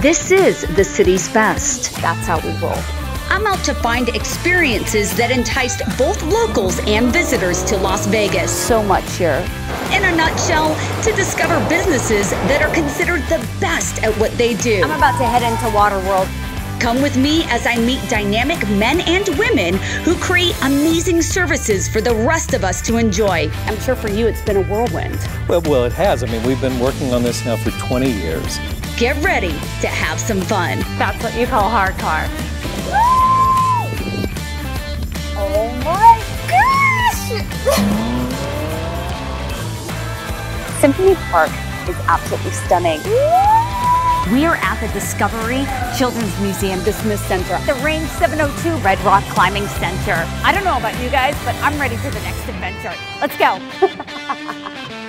This is the city's best. That's how we roll. I'm out to find experiences that enticed both locals and visitors to Las Vegas. So much here. In a nutshell, to discover businesses that are considered the best at what they do. I'm about to head into Waterworld. Come with me as I meet dynamic men and women who create amazing services for the rest of us to enjoy. I'm sure for you it's been a whirlwind. Well, well, it has. I mean, we've been working on this now for 20 years. Get ready to have some fun. That's what you call hardcore. Oh my gosh! Symphony Park is absolutely stunning. We are at the Discovery Children's Museum the Smith Center, the Range 702 Red Rock Climbing Center. I don't know about you guys, but I'm ready for the next adventure. Let's go.